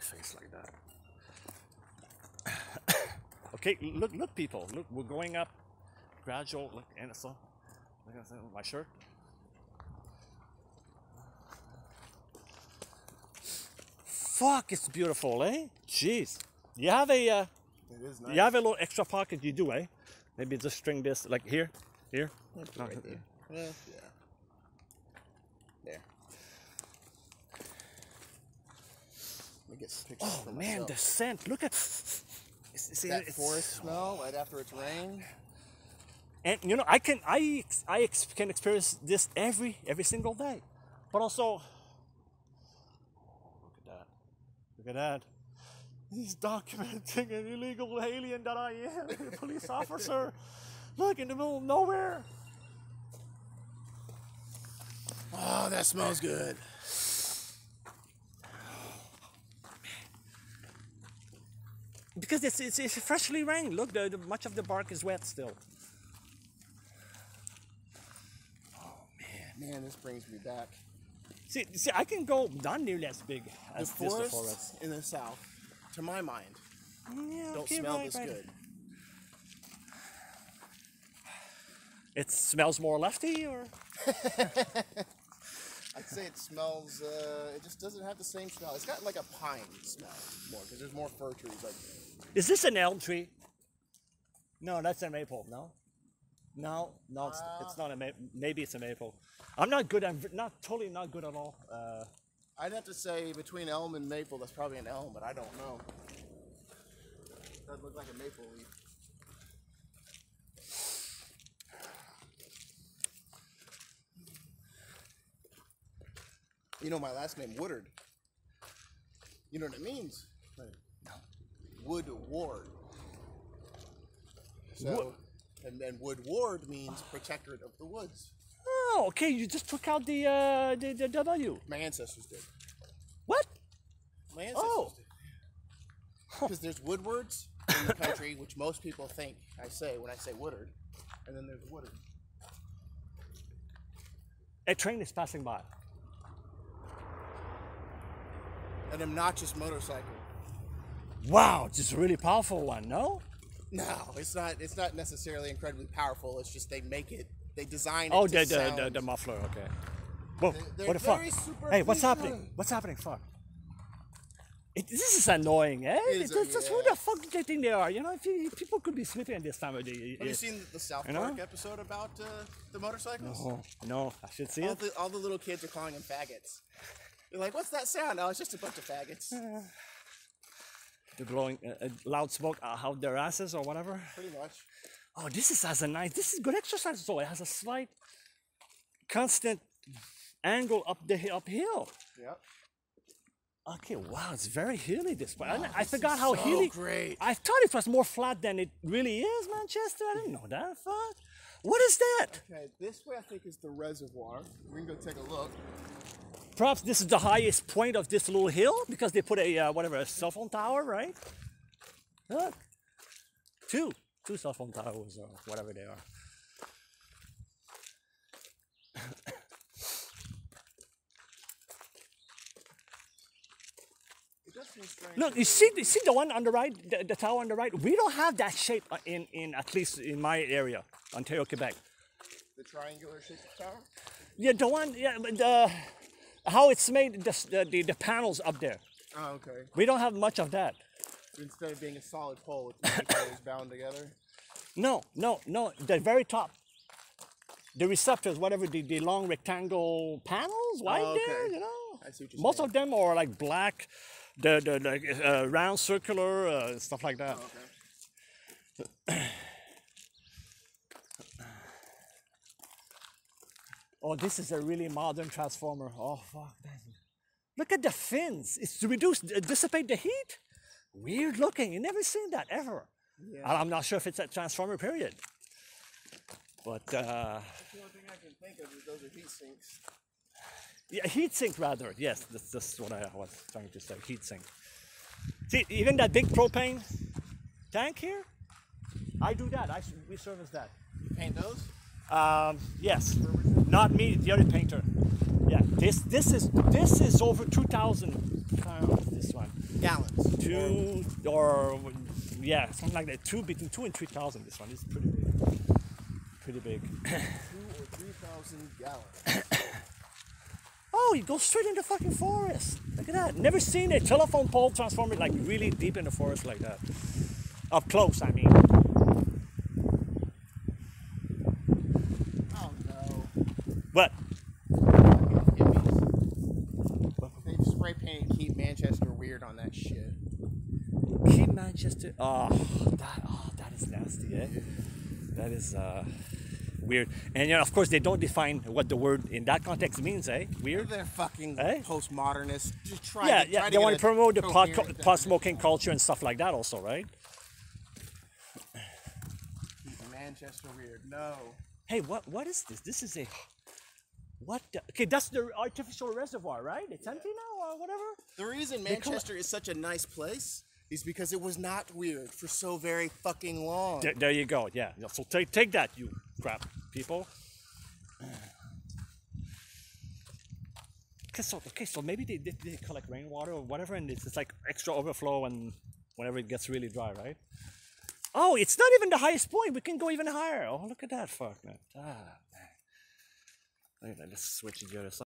face like that. okay, look, look, people. Look, we're going up. Gradual. Look, and so, look at my shirt. Fuck, it's beautiful, eh? Jeez. You have a, uh, It is nice. you have a little extra pocket. You do, eh? Maybe just string this like here, here. Right there. Yeah. yeah. There. Let me get some pictures Oh man, myself. the scent. Look at. It's, see, that it's- forest smell right after it's rained. and you know i can i i ex- can experience this every every single day but also look at that look at that he's documenting an illegal alien that i am a police officer look in the middle of nowhere Oh, that smells good. Because it's it's, it's freshly rained look the, the much of the bark is wet still Oh Man, man, this brings me back. see, see i can go not nearly as big The as this the forest in the south, to my mind, yeah, don't okay, smell right, this right. good. it smells more lefty or I'd say it smells. Uh, it just doesn't have the same smell. It's got like a pine smell more because there's more fir trees. Like Is this an elm tree? No, that's a maple. No, no, no. It's, it's not a maple. Maybe it's a maple. I'm not good. I'm not totally not good at all. Uh, I'd have to say between elm and maple, that's probably an elm, but I don't know. Doesn't look like a maple leaf. You know my last name Woodard. You know what it means? no. Wood Ward. So, and then Wood Ward means protectorate of the woods. Oh, okay. You just took out the uh, the, the W. My ancestors did. What? My ancestors Oh. did. Because there's Woodwards in the country, which most people think I say when I say Woodard, and then there's Woodard. A train is passing by. An obnoxious motorcycle. Wow, it's a really powerful one. No? No, it's not. It's not necessarily incredibly powerful. It's just they make it. They design it. Oh, the the, the the muffler. Okay. Whoa! they're what the fuck? Hey, what's happening? What's happening? Fuck. It, this is annoying, eh? It is, It's just, just who the fuck do they think they are? You know, if you, people could be sleeping at this time of day. Have you seen the South You know? Park episode about uh, the motorcycles? Oh, no, I should see All it. the, all the little kids are calling them faggots. They're like, "What's that sound?" Oh, it's just a bunch of faggots. They're blowing uh, uh, loud smoke out their asses or whatever. Pretty much. Oh, this is has a nice. This is good exercise. So it has a slight, constant angle up the uphill. Yep. Okay, wow, it's very hilly this part. I- I, this forgot how so hilly. great. I thought it was more flat than it really is, Manchester. I didn't know that. Fuck. What is that? Okay, this way I think is the reservoir. We can go take a look. Perhaps this is the highest point of this little hill because they put a uh, whatever a cell phone tower, right? Look, two, two cell phone towers or whatever they are. It does seem. Look, you see, you see the one on the right, the, the tower on the right. We don't have that shape in, in at least in my area, Ontario, Quebec. the triangular shape shaped tower. Yeah, the one, yeah, but the how it's made, the, the the the panels up there. Oh, okay. We don't have much of that. Instead of being a solid pole, it's many poles bound together. No, no, no. The very top, the receptors, whatever the, the long rectangle panels, right Oh, there, you know. I see what you're Most saying. of them are like black, the the like uh, round circular uh, stuff like that. Oh, okay. Oh, this is a really modern transformer. Oh fuck! Look at the fins. It's to reduce, uh, dissipate the heat. Weird looking. You never seen that ever. Yeah. And I'm not sure if it's a transformer period. But uh, The only thing I can think of is those are heat sinks. yeah, heat sink rather. Yes, that's, that's what I was trying to say. Heat sink. See, even that big propane tank here, I do that. I we service that. You paint those? Um, yes, not me, the other painter. Yeah, this this is this is over two thousand pounds. This one. Gallons. two or yeah, something like that. Two between two and three thousand. This one is pretty big. Pretty big. Two or three thousand gallons. Oh, you go straight into fucking forest. Look at that. Never seen a telephone pole transformer like really deep in the forest like that. Up close, I mean. Oh no. But They've spray painted keep Manchester weird on that shit. keep Manchester. Oh, that oh, that is nasty, eh? That is uh, weird. And you know, of course, they don't define what the word in that context means, eh? Weird. They're fucking Eh? postmodernists. Just try Yeah, to, yeah. try They to want to promote the pot, coherent pot smoking culture and stuff like that, also, right? Keep Manchester weird. No. Hey, what what is this? This is a what? The, okay, that's the artificial reservoir, right? It's empty now or whatever. The reason Manchester is such a nice place is because it was not weird for so very fucking long. There, there you go. Yeah. Yeah, So take take that, you crap people. Okay, so okay, so maybe they, they, they collect rainwater or whatever, and it's, it's like extra overflow and whenever it gets really dry, right? Oh, it's not even the highest point. We can go even higher. Oh, look at that, fuck man. Ah, man. Look at that. Let's switch to other side.